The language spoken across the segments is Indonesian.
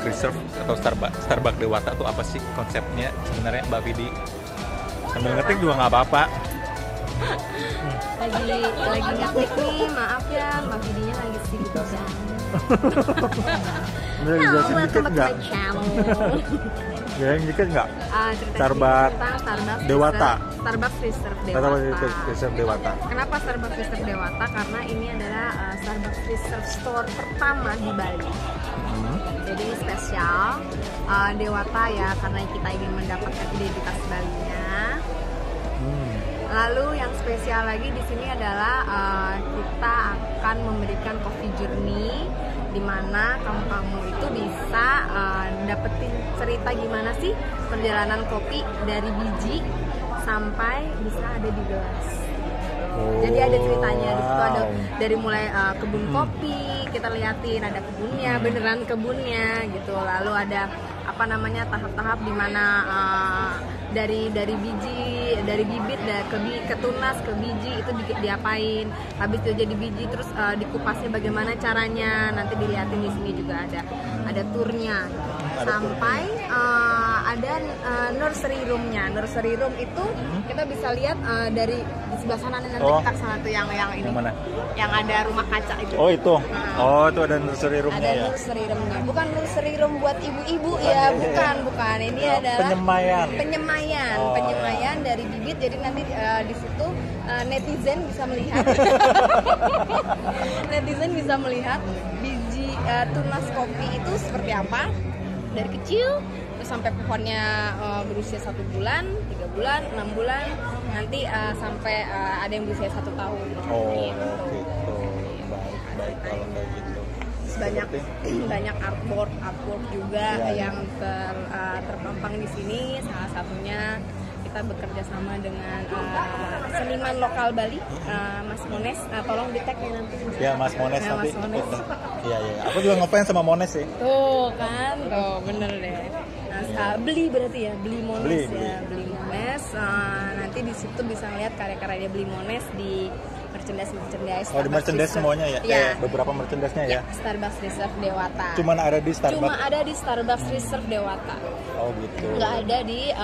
Starbucks Reserve atau Starbucks Starbucks Dewata itu apa sih konsepnya sebenarnya Mbak Vidi? Sambil ngetik juga nggak apa-apa. Lagi lagi ngetik nih, maaf ya, Mbak Vidinya lagi sibuk banget. Ini Hello, welcome back to my channel. Ya, yang dikit nggak? Ah, cerita Starbucks Dewata. Starbucks Reserve Dewata. Starbucks Reserve Dewata. Kenapa Starbucks Reserve Dewata? Karena ini adalah uh, Starbucks Reserve Store pertama di Bali. Hmm. Jadi spesial uh, Dewata ya, karena kita ingin mendapatkan identitas Balinya. Hmm. Lalu yang spesial lagi di sini adalah uh, kita akan memberikan coffee journey di mana kamu-kamu itu bisa uh, dapetin cerita gimana sih perjalanan kopi dari biji sampai bisa ada di gelas. Jadi ada ceritanya di situ ada Wow. dari mulai uh, kebun Hmm. kopi kita liatin ada kebunnya beneran kebunnya gitu. Lalu ada apa namanya tahap-tahap di mana uh, dari dari biji dari bibit da- ke ke tunas ke biji itu di, diapain. Habis itu jadi biji terus uh, dikupasnya bagaimana caranya. Nanti diliatin di sini juga ada ada turnya gitu. Ada sampai uh, ada uh, nursery roomnya nursery room itu kita bisa lihat uh, dari di sebelah sana nanti Oh. kita sana tuh yang yang ini Yang mana? yang ada rumah kaca itu Oh itu. Oh itu ada nursery ada roomnya ya. nursery roomnya bukan nursery room buat ibu-ibu Bukan, ya iya, iya. bukan bukan ini Oh, adalah penyemaian. penyemaian Oh, penyemaian dari bibit jadi nanti uh, di situ uh, netizen bisa melihat netizen bisa melihat biji uh, tunas kopi itu seperti apa dari kecil sampai pohonnya uh, berusia satu bulan tiga bulan enam bulan nanti uh, sampai uh, ada yang berusia satu tahun Oh Gitu. gitu. Baik baik kalau kayak gitu. Banyak Seperti- banyak artwork artwork juga Iya. yang ter, uh, terpampang di sini salah satunya kita bekerja sama dengan uh, seniman lokal Bali uh, Mas Mones Uh, tolong di tag ya nanti Ya Mas Mones Ya, nanti. Mas Mones. Iya iya. Aku juga ngefans sama Mones sih. tuh kan tuh bener deh nah, uh, beli berarti ya beli Mones Beli, ya beli Mones Uh, nanti di situ bisa ngeliat karya-karya beli Mones di merchandise merchandise Oh di merchandise semuanya ya? ya Eh, beberapa merchandise-nya ya? ya Starbucks Reserve Dewata Cuman ada di Cuma Starbucks. ada di Starbucks Reserve Dewata. Oh gitu. Nggak ada di uh,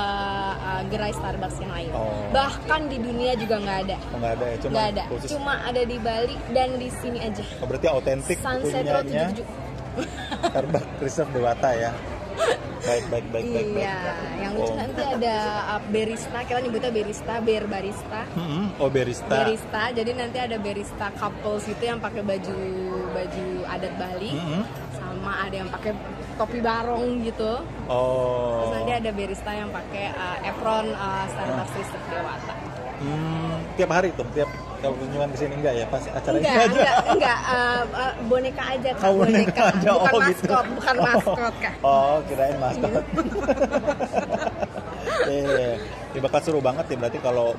uh, gerai Starbucks yang lain. Oh. Bahkan di dunia juga nggak ada. Oh nggak ada ya? Cuma Nggak ada. khusus. Cuma ada di Bali dan di sini aja. Oh, berarti autentik Sunset Road punyanya 77. Starbucks Reserve Dewata ya? Baik baik baik baik. baik. Iya, yang lucu Oh. nanti ada uh, barista, kita nyebutnya barista, bear barista. Mm-mm. Oh barista. Barista, jadi nanti ada barista couples gitu yang pakai baju baju adat Bali, Mm-mm. sama ada yang pakai topi barong gitu. Oh. Terus nanti ada barista yang pakai uh, apron uh, Starbucks Reserve Dewata. Hmm, tiap hari tuh, tiap kalau kunjungan ke sini enggak ya? Pas acara ini Enggak, aja. enggak, enggak. uh, uh, boneka aja kak, Oh, boneka aja. Bukan Oh, maskot, gitu. bukan Oh. maskot kak. Oh, kirain maskot. Eh, ya bakal seru banget ya berarti kalau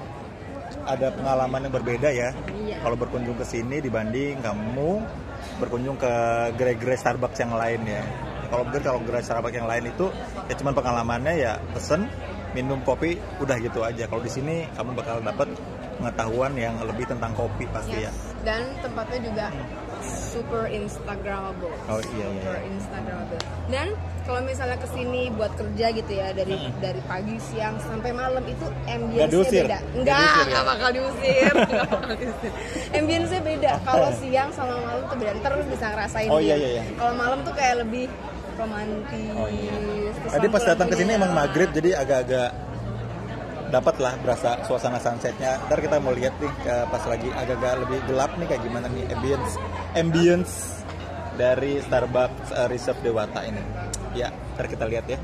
ada pengalaman yang berbeda ya. Iya. Kalau berkunjung ke sini dibanding kamu berkunjung ke gerai-gerai Starbucks yang lain ya. Kalau mungkin kalau gerai Starbucks yang lain itu ya cuman pengalamannya ya pesen minum kopi udah gitu aja. Kalau di sini kamu bakal dapat pengetahuan yang lebih tentang kopi pasti ya. Yes. Dan tempatnya juga super instagramable Oh, iya, iya, super iya. instagramable dan kalau misalnya ke sini buat kerja gitu ya dari Mm-mm. dari pagi siang sampai malam itu Nggak ambience diusir? beda Nggak enggak diusir, ya? nggak bakal diusir ambience beda kalau siang sama malam tuh beda terus bisa ngerasain Oh, iya, iya, iya. kalau malam tuh kayak lebih romantis Oh iya. Tadi pas datang ke sini emang maghrib jadi agak-agak dapat lah berasa suasana sunsetnya. Ntar kita mau lihat nih ke pas lagi agak-agak lebih gelap nih kayak gimana nih ambience ambience dari Starbucks eh, Reserve Dewata ini. Ya, ntar kita lihat ya.